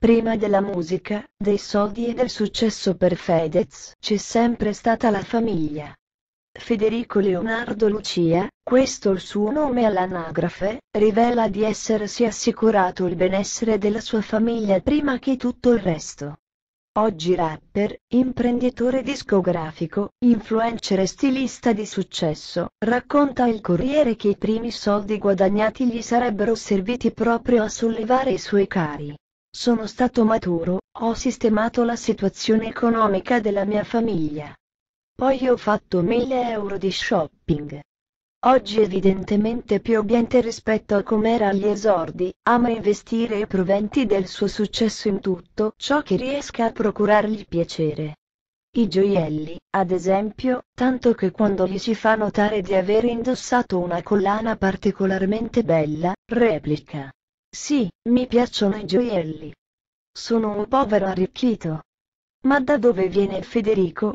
Prima della musica, dei soldi e del successo per Fedez, c'è sempre stata la famiglia. Federico Leonardo Lucia, questo il suo nome all'anagrafe, rivela di essersi assicurato il benessere della sua famiglia prima che tutto il resto. Oggi rapper, imprenditore discografico, influencer e stilista di successo, racconta il Corriere che i primi soldi guadagnati gli sarebbero serviti proprio a sollevare i suoi cari. Sono stato maturo, ho sistemato la situazione economica della mia famiglia. Poi ho fatto 1000 euro di shopping. Oggi evidentemente più ambiente rispetto a com'era agli esordi, ama investire i proventi del suo successo in tutto ciò che riesca a procurargli piacere. I gioielli, ad esempio, tanto che quando gli si fa notare di aver indossato una collana particolarmente bella, replica. Sì, mi piacciono i gioielli. Sono un povero arricchito. Ma da dove viene Federico?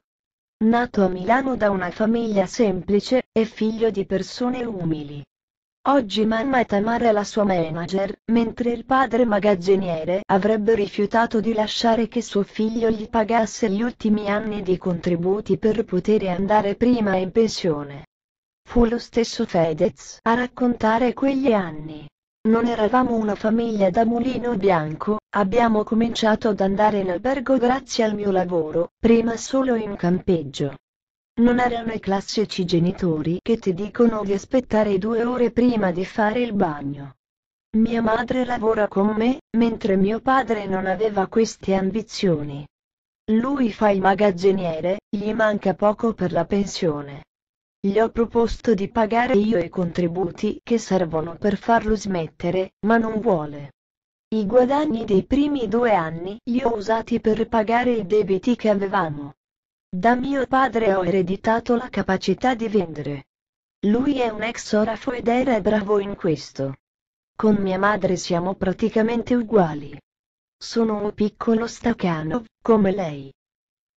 Nato a Milano da una famiglia semplice, è figlio di persone umili. Oggi mamma è Tamara la sua manager, mentre il padre magazziniere avrebbe rifiutato di lasciare che suo figlio gli pagasse gli ultimi anni di contributi per poter andare prima in pensione. Fu lo stesso Fedez a raccontare quegli anni. Non eravamo una famiglia da mulino bianco, abbiamo cominciato ad andare in albergo grazie al mio lavoro, prima solo in campeggio. Non erano i classici genitori che ti dicono di aspettare due ore prima di fare il bagno. Mia madre lavora con me, mentre mio padre non aveva queste ambizioni. Lui fa il magazziniere, gli manca poco per la pensione. Gli ho proposto di pagare io i contributi che servono per farlo smettere, ma non vuole. I guadagni dei primi due anni li ho usati per pagare i debiti che avevamo. Da mio padre ho ereditato la capacità di vendere. Lui è un ex orafo ed era bravo in questo. Con mia madre siamo praticamente uguali. Sono un piccolo staccano, come lei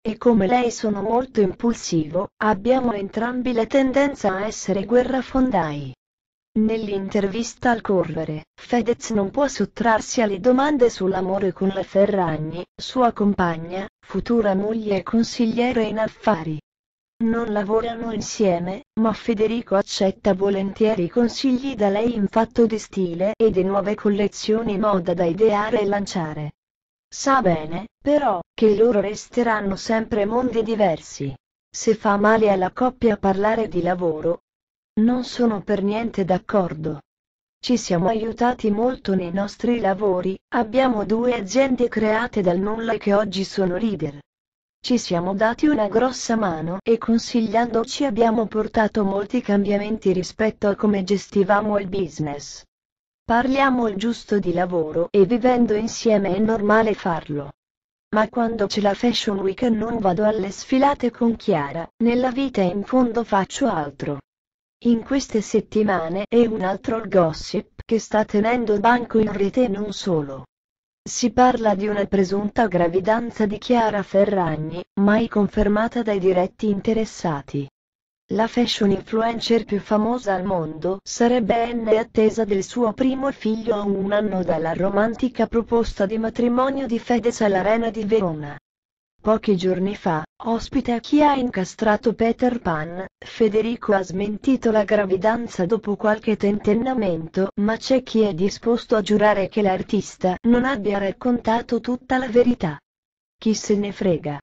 e come lei sono molto impulsivo, abbiamo entrambi la tendenza a essere guerrafondai. Nell'intervista al Corvere, Fedez non può sottrarsi alle domande sull'amore con la Ferragni, sua compagna, futura moglie e consigliere in affari. Non lavorano insieme, ma Federico accetta volentieri consigli da lei in fatto di stile e di nuove collezioni moda da ideare e lanciare. Sa bene, però, che loro resteranno sempre mondi diversi. Se fa male alla coppia parlare di lavoro, non sono per niente d'accordo. Ci siamo aiutati molto nei nostri lavori, abbiamo due aziende create dal nulla che oggi sono leader. Ci siamo dati una grossa mano e consigliandoci abbiamo portato molti cambiamenti rispetto a come gestivamo il business. Parliamo il giusto di lavoro e vivendo insieme è normale farlo. Ma quando c'è la Fashion Week non vado alle sfilate con Chiara, nella vita in fondo faccio altro. In queste settimane è un altro il gossip che sta tenendo banco in rete e non solo. Si parla di una presunta gravidanza di Chiara Ferragni, mai confermata dai diretti interessati. La fashion influencer più famosa al mondo sarebbe N attesa del suo primo figlio a un anno dalla romantica proposta di matrimonio di Fedez all'Arena di Verona. Pochi giorni fa, ospite a chi ha incastrato Peter Pan, Federico ha smentito la gravidanza dopo qualche tentennamento, ma c'è chi è disposto a giurare che l'artista non abbia raccontato tutta la verità. Chi se ne frega.